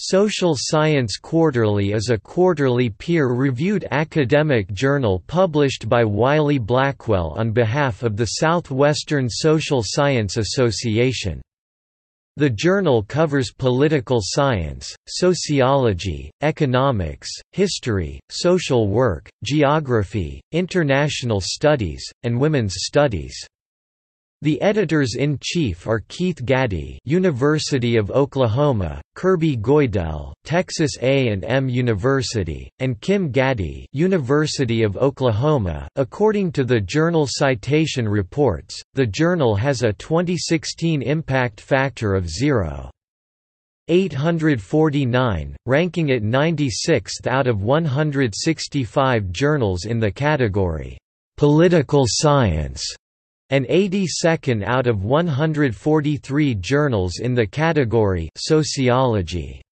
Social Science Quarterly is a quarterly peer-reviewed academic journal published by Wiley Blackwell on behalf of the Southwestern Social Science Association. The journal covers political science, sociology, economics, history, social work, geography, international studies, and women's studies. The editors-in-chief are Keith Gaddie, University of Oklahoma, Kirby Goidel, Texas A&M University, and Kim Gaddie, University of Oklahoma. According to the journal Citation Reports, the journal has a 2016 impact factor of 0.849, ranking it 96th out of 165 journals in the category Political Science and 82nd out of 143 journals in the category Sociology.